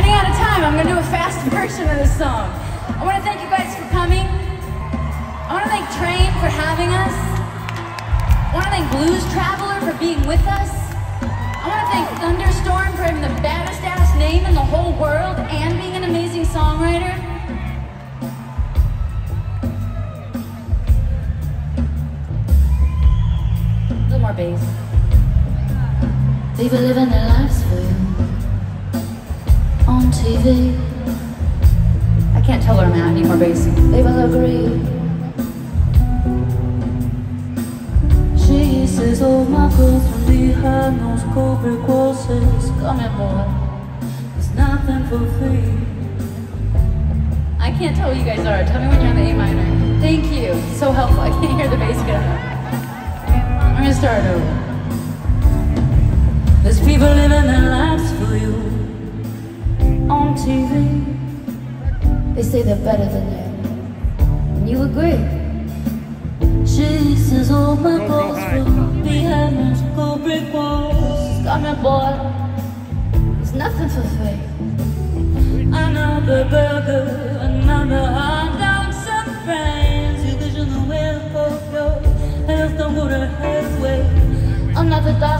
running out of time. I'm gonna do a fast version of this song. I wanna thank you guys for coming. I wanna thank Train for having us. I wanna thank Blues Traveler for being with us. I wanna thank Thunderstorm for having the baddest ass name in the whole world and being an amazing songwriter. A little more bass. People living their lives I can't tell where I'm at. anymore, more bass. People agree. She says, Oh, my girlfriend behind those walls says, Come here, boy. There's nothing for free. I can't tell what you guys are. Tell me when you're on the A minor. Thank you. So helpful. I can't hear the bass enough. I'm gonna start over. There's people living their lives for you on TV. They say they're better than you, and you agree. She says, Oh, my girls will behind those cold brick walls. Come here, boy. There's nothing for free. Another burger, another hot dog, some fries. You vision the way for your health don't go to halfway. Another doctor's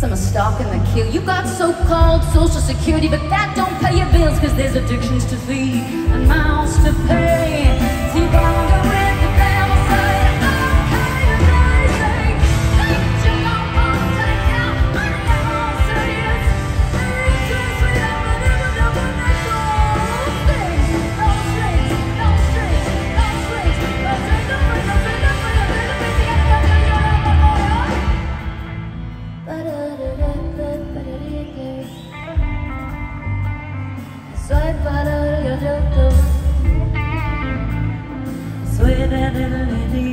some are stalking the queue. You got so-called social security, but that don't pay your bills, cause there's addictions to feed and mouths to pay. Out of